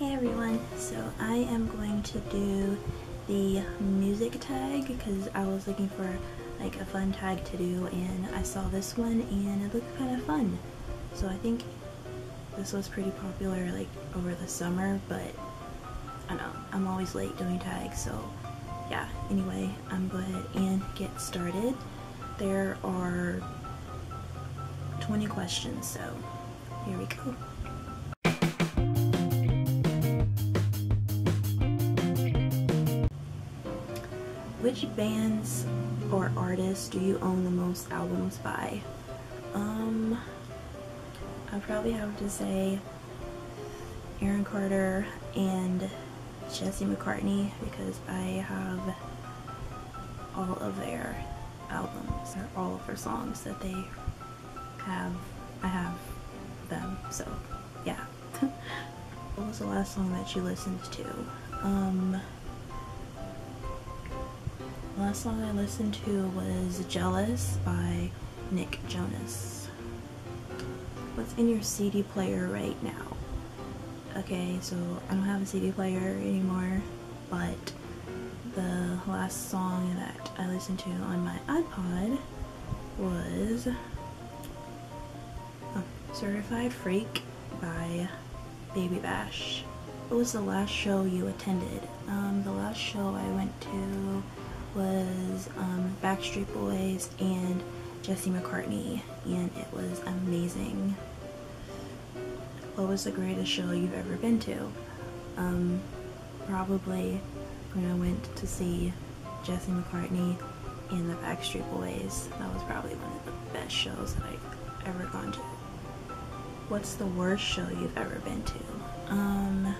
Hey everyone, so I am going to do the music tag because I was looking for like a fun tag to do and I saw this one and it looked kind of fun. So I think this was pretty popular like over the summer but I don't know, I'm always late doing tags so yeah, anyway, I'm go ahead and get started. There are 20 questions so here we go. Which bands or artists do you own the most albums by? Um, I probably have to say Aaron Carter and Jesse McCartney because I have all of their albums or all of their songs that they have. I have them, so yeah. what was the last song that you listened to? Um, last song I listened to was Jealous by Nick Jonas. What's in your CD player right now? Okay, so I don't have a CD player anymore, but the last song that I listened to on my iPod was oh, Certified Freak by Baby Bash. What was the last show you attended? Um, the last show I went to was um, Backstreet Boys and Jesse McCartney, and it was amazing. What was the greatest show you've ever been to? Um, probably when I went to see Jesse McCartney and the Backstreet Boys. That was probably one of the best shows that I've ever gone to. What's the worst show you've ever been to? Um,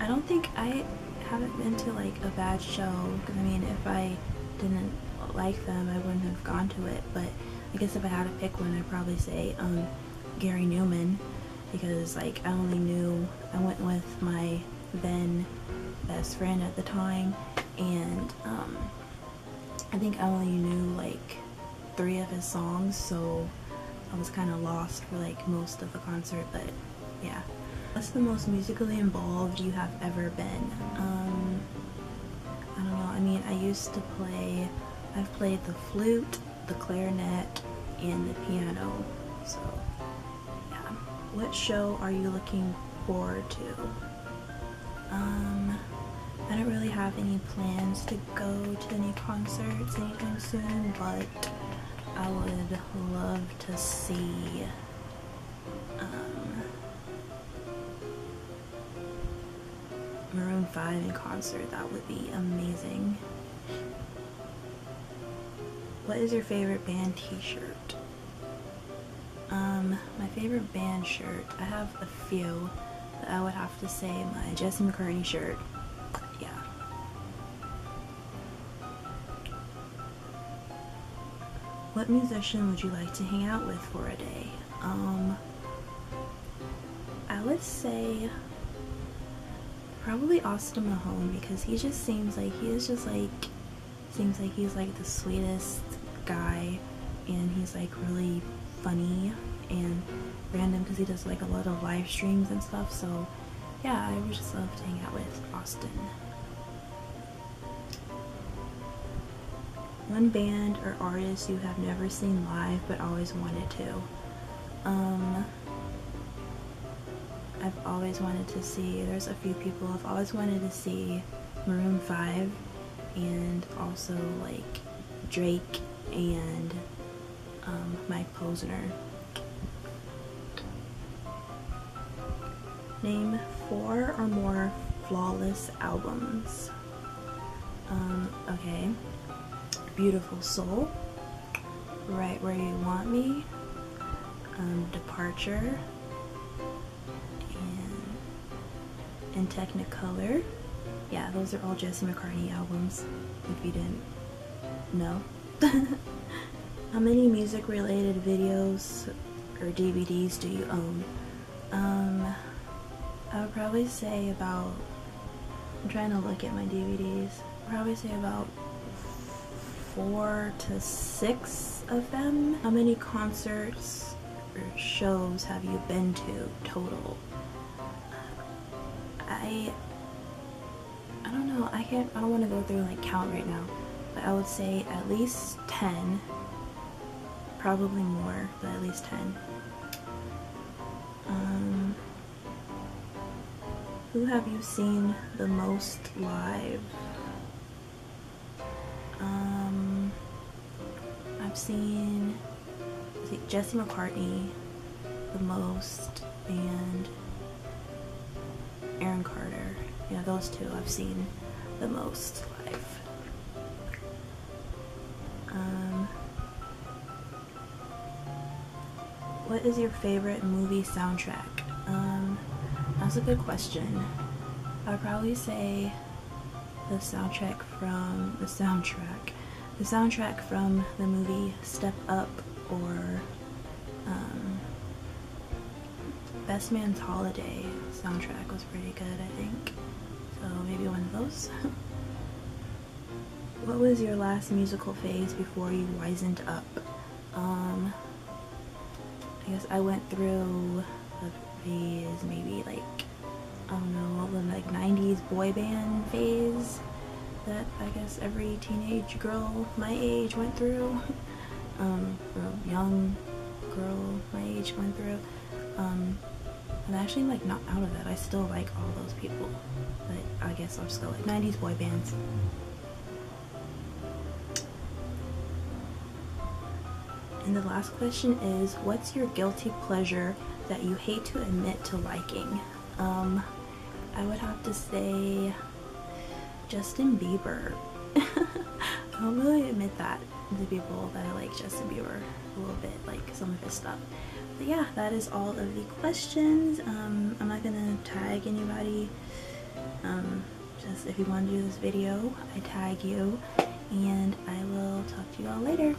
I don't think I haven't been to like a bad show because I mean if I didn't like them I wouldn't have gone to it. But I guess if I had to pick one I'd probably say um, Gary Numan because like I only knew I went with my then best friend at the time and um, I think I only knew like three of his songs so I was kind of lost for like most of the concert but yeah What's the most musically involved you have ever been? Um, I don't know. I mean, I used to play, I've played the flute, the clarinet, and the piano. So, yeah. What show are you looking forward to? Um, I don't really have any plans to go to any concerts anytime soon, but I would love to see Maroon 5 in concert. That would be amazing. What is your favorite band t-shirt? Um, my favorite band shirt, I have a few, I would have to say my Jesse McCartney shirt. Yeah. What musician would you like to hang out with for a day? Um, I would say Probably Austin Mahone because he just seems like he is just like seems like he's like the sweetest guy and he's like really funny and random because he does like a lot of live streams and stuff so yeah I would just love to hang out with Austin. One band or artist you have never seen live but always wanted to. Um, I've always wanted to see, there's a few people I've always wanted to see Maroon 5 and also like Drake and um, Mike Posner. Name four or more flawless albums. Um, okay. Beautiful Soul, Right Where You Want Me, um, Departure, in Technicolor. Yeah, those are all Jesse McCartney albums, if you didn't know. How many music related videos or DVDs do you own? Um, I would probably say about, I'm trying to look at my DVDs, probably say about four to six of them. How many concerts shows have you been to total? I I don't know. I can't. I don't want to go through like count right now, but I would say at least ten. Probably more, but at least ten. Um, who have you seen the most live? Um, I've seen Jesse McCartney the most and Aaron Carter. Yeah, those two I've seen the most live. Um, what is your favorite movie soundtrack? Um, that's a good question. I'd probably say the soundtrack from the soundtrack. The soundtrack from the movie Step Up or um, Best Man's Holiday soundtrack was pretty good, I think. So maybe one of those. what was your last musical phase before you wisened up? Um, I guess I went through a phase, maybe like, I don't know, the like 90s boy band phase that I guess every teenage girl my age went through. um, young girl my age went through. Um, I'm actually like not out of that. I still like all those people, but I guess I'll just go like 90s boy bands. And the last question is, what's your guilty pleasure that you hate to admit to liking? Um, I would have to say Justin Bieber. I don't really admit that to people that I like Justin Bieber a little bit, like some of his stuff. But yeah, that is all of the questions. Um, I'm not gonna tag anybody. Um, just if you want to do this video, I tag you, and I will talk to you all later.